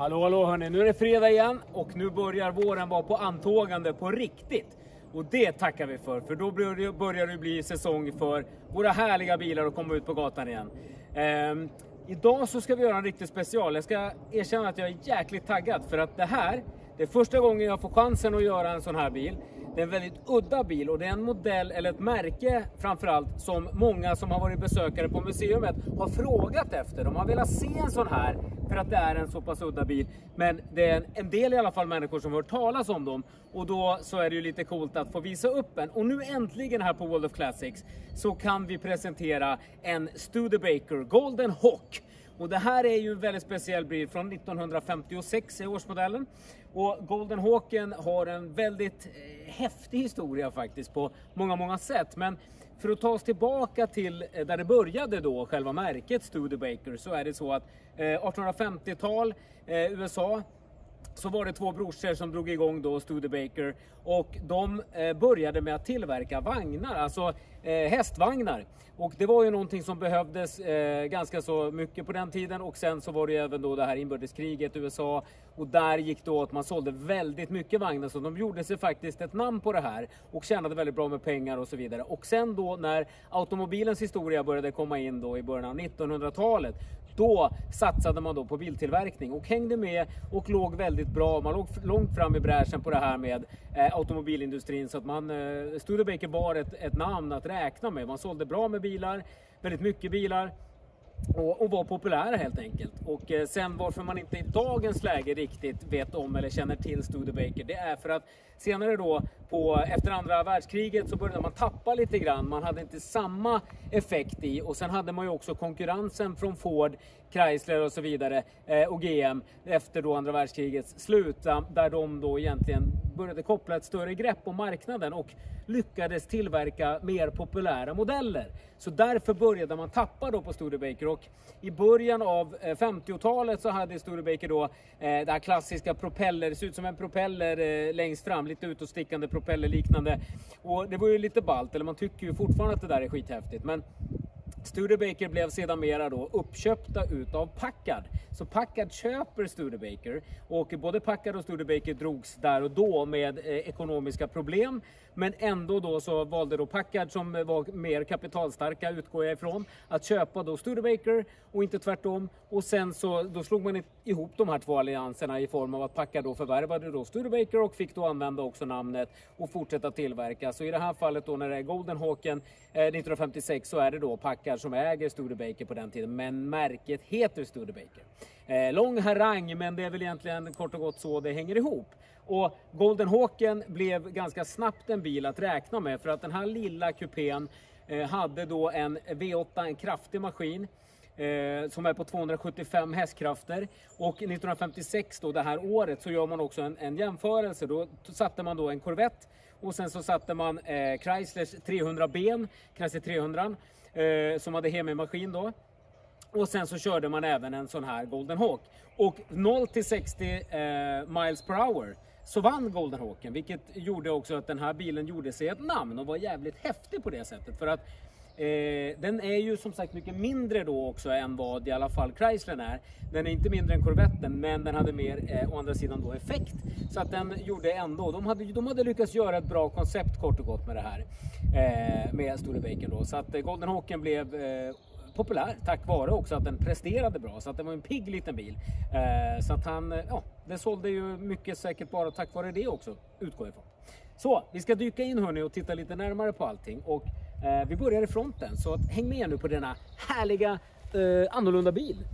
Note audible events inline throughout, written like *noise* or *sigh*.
Hallå, hallå hörni, nu är det fredag igen och nu börjar våren vara på antågande på riktigt. Och det tackar vi för, för då börjar det bli säsong för våra härliga bilar att komma ut på gatan igen. Ehm, idag så ska vi göra en riktig special. Jag ska erkänna att jag är jäkligt taggad för att det här, det är första gången jag får chansen att göra en sån här bil. Det är en väldigt udda bil och det är en modell, eller ett märke framförallt, som många som har varit besökare på museet har frågat efter. De har velat se en sån här för att det är en så pass udda bil. Men det är en del i alla fall människor som har hört talas om dem och då så är det ju lite coolt att få visa upp en. Och nu äntligen här på World of Classics så kan vi presentera en Studebaker Golden Hawk. Och det här är ju en väldigt speciell bil från 1956 i årsmodellen. Och Golden Hawken har en väldigt eh, häftig historia faktiskt på många, många sätt. Men för att ta oss tillbaka till eh, där det började då, själva märket Studebaker, så är det så att eh, 1850-tal, USA, så var det två brorsor som drog igång då Studebaker och de eh, började med att tillverka vagnar, alltså eh, hästvagnar. Och det var ju någonting som behövdes eh, ganska så mycket på den tiden och sen så var det ju även då det här inbördeskriget i USA och där gick då att man sålde väldigt mycket vagnar så de gjorde sig faktiskt ett namn på det här och tjänade väldigt bra med pengar och så vidare. Och sen då när automobilens historia började komma in då i början av 1900-talet då satsade man då på biltillverkning och hängde med och låg väldigt bra. Man låg långt fram i bräschen på det här med eh, automobilindustrin så att man, eh, Studebaker var ett, ett namn att räkna med. Man sålde bra med bilar, väldigt mycket bilar och, och var populära helt enkelt. Och eh, sen varför man inte i dagens läge riktigt vet om eller känner till Studebaker, det är för att senare då på, efter andra världskriget så började man tappa lite grann. Man hade inte samma effekt i och sen hade man ju också konkurrensen från Ford, Chrysler och så vidare eh, och GM efter då andra världskrigets slut eh, där de då egentligen började koppla ett större grepp om marknaden och lyckades tillverka mer populära modeller. Så därför började man tappa då på Studebaker och i början av eh, 50-talet så hade Studebaker då eh, det här klassiska propeller, det ser ut som en propeller eh, längst fram, lite utåtstickande propellerliknande. Och det var ju lite ballt, eller man tycker ju fortfarande att det där är skithäftigt. Men Studebaker blev sedan mera då uppköpta utav Packard. Så Packard köper Studebaker och både Packard och Studebaker drogs där och då med eh, ekonomiska problem. Men ändå då så valde då Packard som var mer kapitalstarka utgår jag ifrån att köpa då Studebaker och inte tvärtom. Och sen så då slog man ihop de här två allianserna i form av att Packard då förvärvade då Studebaker och fick då använda också namnet och fortsätta tillverka. Så i det här fallet då när det är Golden Hawken eh, 1956 så är det då Packard som äger Studebaker på den tiden. Men märket heter Studebaker. Eh, lång harang, men det är väl egentligen kort och gott så det hänger ihop. Och Golden Hawken blev ganska snabbt en bil att räkna med för att den här lilla kupén eh, hade då en V8, en kraftig maskin eh, som är på 275 hästkrafter. Och 1956 då, det här året, så gör man också en, en jämförelse. Då satte man då en Corvette och sen så satte man eh, Chryslers 300 ben, Chrysler 300, eh, som hade hemimaskin då. Och sen så körde man även en sån här Golden Hawk. Och 0 till 60 eh, miles per hour så vann Golden Hawken, vilket gjorde också att den här bilen gjorde sig ett namn och var jävligt häftig på det sättet. För att Eh, den är ju som sagt mycket mindre då också än vad i alla fall Chryslern är. Den är inte mindre än Corvetten men den hade mer eh, å andra sidan då effekt. Så att den gjorde ändå, de hade, de hade lyckats göra ett bra koncept kort och gott med det här. Eh, med Studebaker då. Så att eh, Golden Hawken blev eh, populär tack vare också att den presterade bra. Så att det var en pigg liten bil. Eh, så att han, eh, ja, den sålde ju mycket säkert bara tack vare det också, utgår ifrån. Så, vi ska dyka in hörni och titta lite närmare på allting. Och Eh, vi börjar i fronten, så häng med nu på denna härliga eh, annorlunda bil.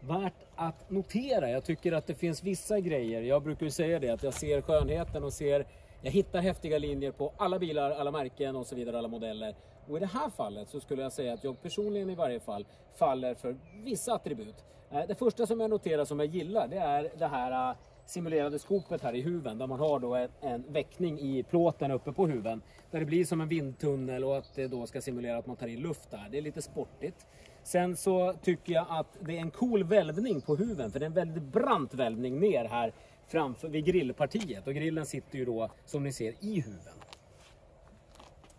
Värt att notera, jag tycker att det finns vissa grejer, jag brukar ju säga det, att jag ser skönheten och ser jag hittar häftiga linjer på alla bilar, alla märken och så vidare, alla modeller. Och i det här fallet så skulle jag säga att jag personligen i varje fall faller för vissa attribut. Eh, det första som jag noterar som jag gillar det är det här eh, simulerade skopet här i huven där man har då en, en väckning i plåten uppe på huven. Där det blir som en vindtunnel och att det då ska simulera att man tar in luft där. Det är lite sportigt. Sen så tycker jag att det är en cool välvning på huven för det är en väldigt brant välvning ner här framför vid grillpartiet och grillen sitter ju då som ni ser i huven.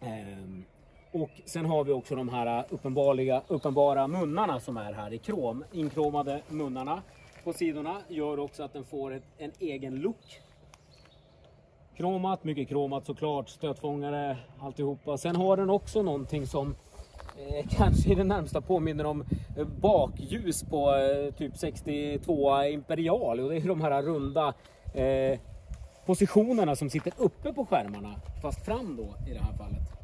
Ehm, och sen har vi också de här uppenbara, uppenbara munnarna som är här i krom. Inkromade munnarna på sidorna gör också att den får ett, en egen look. Kromat, mycket kromat såklart, stötfångare, alltihopa. Sen har den också någonting som eh, *laughs* kanske i det närmsta påminner om eh, bakljus på eh, typ 62 Imperial. Och det är de här runda eh, positionerna som sitter uppe på skärmarna, fast fram då i det här fallet.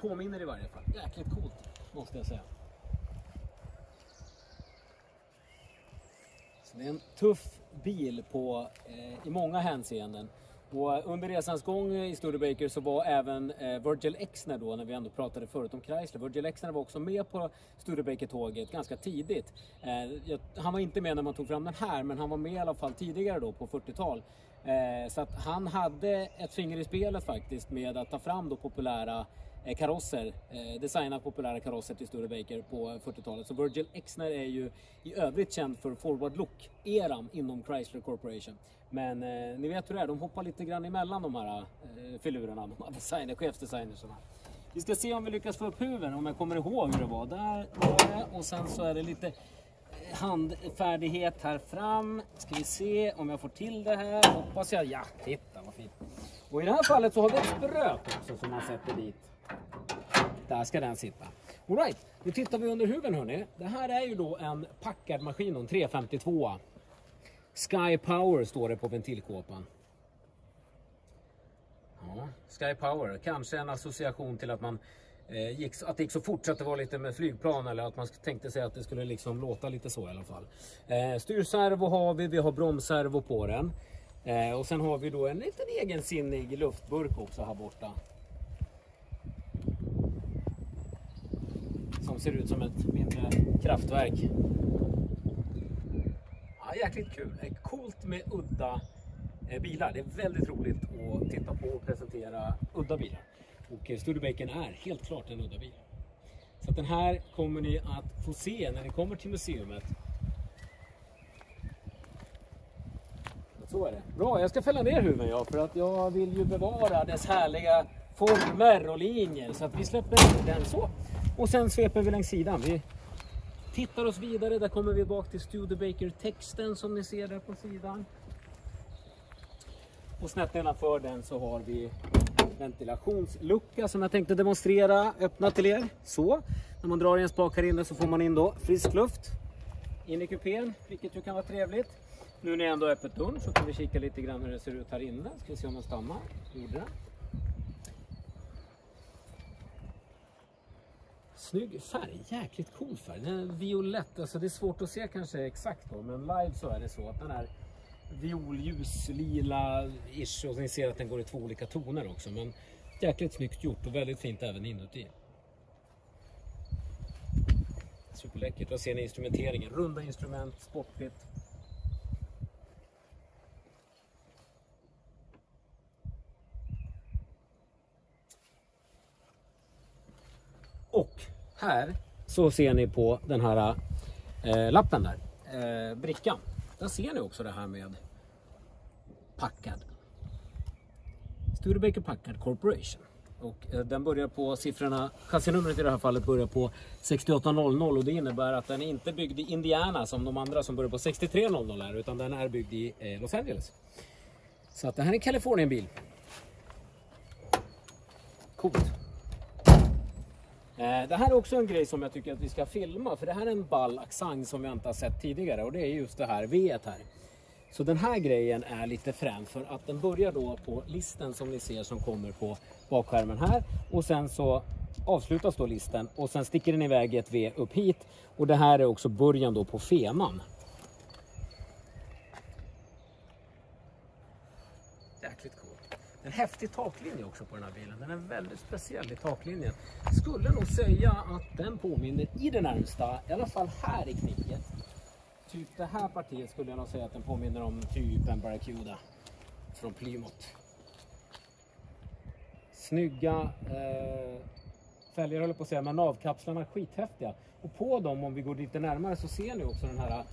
Påminner i varje fall. Jäkligt coolt, måste jag säga. Så det är en tuff bil på, eh, i många hänseenden. Och under resans gång i Studebaker så var även eh, Virgil Exner då, när vi ändå pratade förut om Chrysler, Virgil Exner var också med på Studebaker-tåget ganska tidigt. Eh, han var inte med när man tog fram den här, men han var med i alla fall tidigare då på 40-tal. Eh, så att han hade ett finger i spelet faktiskt med att ta fram då populära Eh, karosser, eh, designat populära karosser till Studebaker på 40-talet. Så Virgil Exner är ju i övrigt känd för forward look-eran inom Chrysler Corporation. Men eh, ni vet hur det är, de hoppar lite grann emellan de här eh, filurerna, de här designer, chefsdesignerserna. Vi ska se om vi lyckas få upp huven, om jag kommer ihåg hur det var. Där var det och sen så är det lite eh, handfärdighet här fram. Ska vi se om jag får till det här. Hoppas jag. Ja, titta vad fint. Och i det här fallet så har vi ett spröt också som man sätter dit. Där ska den sitta. Alright, nu tittar vi under huven hörni. Det här är ju då en packad maskin, en 352. Sky Power står det på ventilkåpan. Ja, Sky Power, kanske en association till att man eh, gick, att det gick så fort så att det var lite med flygplan eller att man tänkte sig att det skulle liksom låta lite så i alla fall. Eh, styrservo har vi, vi har bromsservo på den. Eh, och sen har vi då en liten egensinnig luftburk också här borta. Som ser ut som ett mindre kraftverk. Ja, jäkligt kul. Det är coolt med udda eh, bilar. Det är väldigt roligt att titta på och presentera udda bilar. Och eh, Studebaken är helt klart en udda bil. Så den här kommer ni att få se när ni kommer till museet. Så är det. Bra, jag ska fälla ner huven jag för att jag vill ju bevara dess härliga former och linjer. Så att vi släpper den så. Och sen sveper vi längs sidan. Vi tittar oss vidare. Där kommer vi bak till Studebaker-texten som ni ser där på sidan. Och snett nedanför den så har vi ventilationslucka som jag tänkte demonstrera, öppna till er. Så, när man drar i en spak här inne så får man in då frisk luft in i kupén, vilket ju kan vara trevligt. Nu när jag ändå har öppet dörren så kan vi kika lite grann hur det ser ut här inne. Ska vi se om den stannar. Gjorde den. Snygg färg, jäkligt cool färg. Den är violett, alltså det är svårt att se kanske exakt då, men live så är det så att den är violljus, lila ish och ni ser att den går i två olika toner också. Men jäkligt snyggt gjort och väldigt fint även inuti. Superläckert. vad ser ni instrumenteringen. Runda instrument, sportigt. Och här så ser ni på den här eh, lappen där, eh, brickan. Där ser ni också det här med Packard. Studebaker Packard Corporation. Och eh, den börjar på siffrorna, chassinumret i det här fallet börjar på 6800 och det innebär att den är inte byggd i Indiana som de andra som börjar på 6300 är utan den är byggd i eh, Los Angeles. Så att det här är en Kalifornienbil. Coolt. Eh, det här är också en grej som jag tycker att vi ska filma för det här är en ball accent som jag inte har sett tidigare och det är just det här V här. Så den här grejen är lite frän för att den börjar då på listen som ni ser som kommer på bakskärmen här och sen så avslutas då listen och sen sticker den iväg ett V upp hit och det här är också början då på fenan. Jäkligt coolt. En häftig taklinje också på den här bilen. Den är väldigt speciell i taklinjen. Skulle nog säga att den påminner i det närmsta, i alla fall här i knicket. Typ det här partiet skulle jag nog säga att den påminner om typ en Barracuda från Plymouth. Snygga eh, fälgar håller på att säga, men navkapslarna är skithäftiga. Och på dem, om vi går lite närmare, så ser ni också den här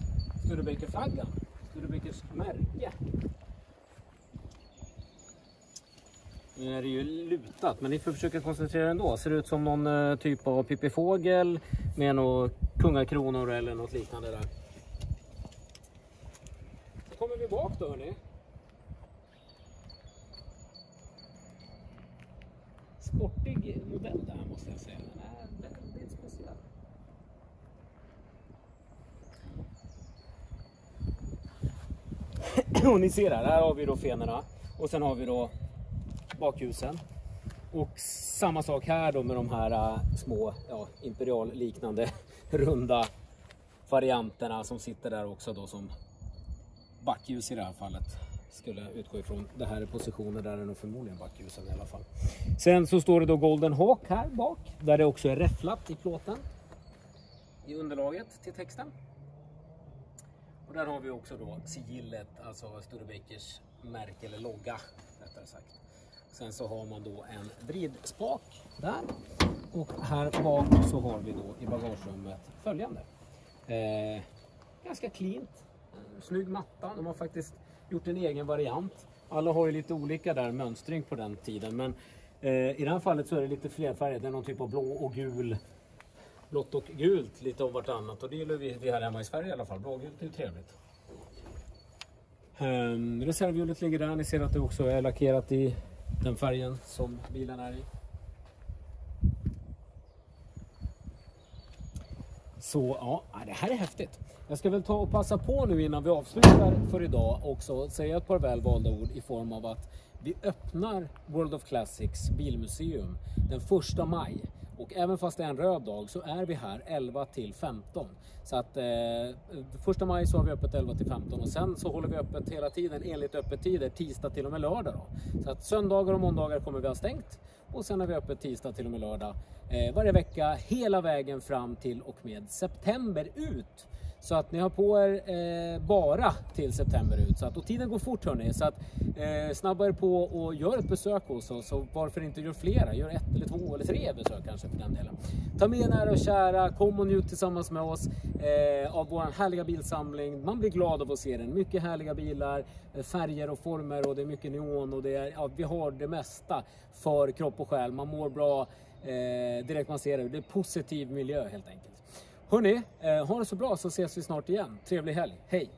Studebaker-flaggan. Studebakers märke. Nu är det ju lutat, men ni får försöka koncentrera er ändå. Ser ut som någon eh, typ av pippifågel med några kungakronor eller något liknande där. Så kommer vi bak då hörni. Sportig modell där måste jag säga. Den är väldigt speciell. *clears throat* Och ni ser här, här har vi då fenorna och sen har vi då bakljusen. Och samma sak här då med de här äh, små ja, imperialliknande *laughs* runda varianterna som sitter där också då som backljus i det här fallet. Skulle jag utgå ifrån. Det här är positioner där är nog förmodligen backljusen i alla fall. Sen så står det då Golden Hawk här bak där det också är räfflat i plåten. I underlaget till texten. Och där har vi också då sigillet, alltså Studebakers märke eller logga rättare sagt. Sen så har man då en vridspak där. Och här bak så har vi då i bagagerummet följande. Eh, ganska cleant. Snygg matta. De har faktiskt gjort en egen variant. Alla har ju lite olika där mönstring på den tiden. Men eh, i det här fallet så är det lite fler färger. Det är någon typ av blå och gul. Blått och gult lite av vartannat. Och det gillar vi, vi här hemma i Sverige i alla fall. Blågult är ju trevligt. Um, reservhjulet ligger där. Ni ser att det också är lackerat i den färgen som bilen är i. Så ja, ah, det här är häftigt. Jag ska väl ta och passa på nu innan vi avslutar för idag också säga ett par välvalda ord i form av att vi öppnar World of Classics bilmuseum den första maj. Och även fast det är en röd dag så är vi här 11 till 15. Så att eh, första maj så har vi öppet 11 till 15 och sen så håller vi öppet hela tiden enligt öppettider tisdag till och med lördag. Då. Så att söndagar och måndagar kommer vi ha stängt och sen har vi öppet tisdag till och med lördag eh, varje vecka hela vägen fram till och med september ut. Så att ni har på er eh, bara till september ut. Så att, och tiden går fort hörni. Så att eh, snabba er på och gör ett besök hos oss. Och varför inte gör flera? Gör ett eller två eller tre besök kanske för den delen. Ta med nära och kära, kom och njut tillsammans med oss eh, av vår härliga bilsamling. Man blir glad av att se den. Mycket härliga bilar, eh, färger och former och det är mycket neon och det är, ja, vi har det mesta för kropp och själ. Man mår bra eh, direkt man ser det. Det är positiv miljö helt enkelt. Hörni, eh, ha det så bra så ses vi snart igen. Trevlig helg. Hej!